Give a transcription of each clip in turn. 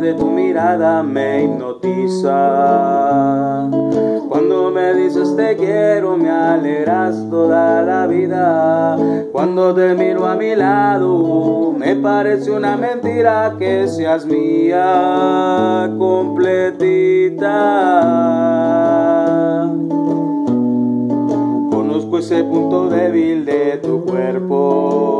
mirada me hipnotiza. Cuando me dices te quiero, me alegras toda la vida. Cuando te miro a mi lado, me parece una mentira que seas mía completita. Conozco ese punto débil de tu cuerpo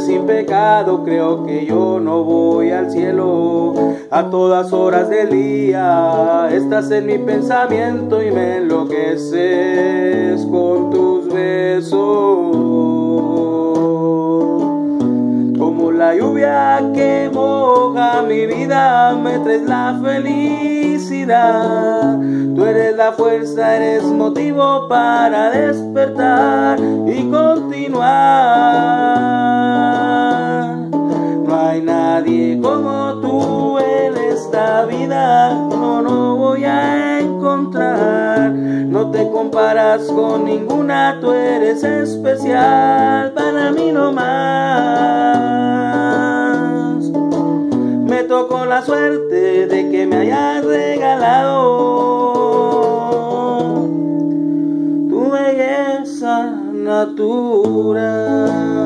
sin pecado, creo que yo no voy al cielo. A todas horas del día estás en mi pensamiento y me enloqueces con tus besos. Como la lluvia que moja mi vida, me traes la felicidad. Tú eres la fuerza, eres motivo para despertar y continuar. Como tú en esta vida, no lo voy a encontrar. No te comparas con ninguna, tú eres especial para mí no más. Me tocó la suerte de que me hayas regalado tu belleza natural.